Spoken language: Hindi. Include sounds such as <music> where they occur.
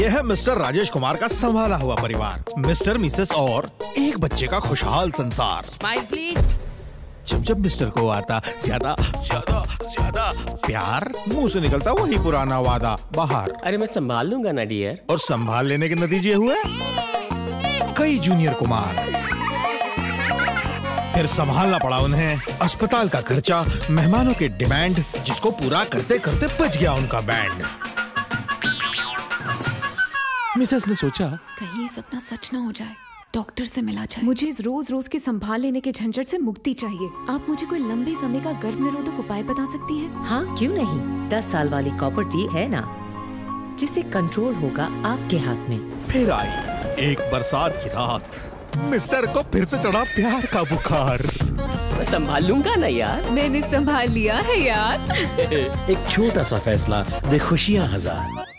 यह है मिस्टर राजेश कुमार का संभाला हुआ परिवार मिस्टर मिसेस और एक बच्चे का खुशहाल संसार। प्लीज़ जब जब मिस्टर को आता ज़्यादा ज़्यादा ज़्यादा प्यार मुँह से निकलता वही पुराना वादा बाहर। अरे मैं संभाल लूँगा ना डियर और संभाल लेने के नतीजे हुए? कई जूनियर कुमार। फिर संभालना पड़ा उन्हें। अस्पताल का खर्चा मेहमानों के डिमांड जिसको पूरा करते करते बच गया उनका बैंड। मिसेस ने सोचा कहीं ये सपना सच ना हो जाए डॉक्टर से मिला जाए। मुझे इस रोज रोज के संभाल लेने के झंझट से मुक्ति चाहिए। आप मुझे कोई लंबे समय का गर्भ निरोधक उपाय बता सकती हैं? हाँ क्यों नहीं? दस साल वाली कॉपर टी है ना जिसे कंट्रोल होगा आपके हाथ में। फिर आई एक बरसात की रात। मिस्टर को फिर से चढ़ा प्यार का बुखार। संभाल लूँगा ना यार? मैंने संभाल लिया है यार। <laughs> एक छोटा सा फैसला दे खुशियाँ हज़ार।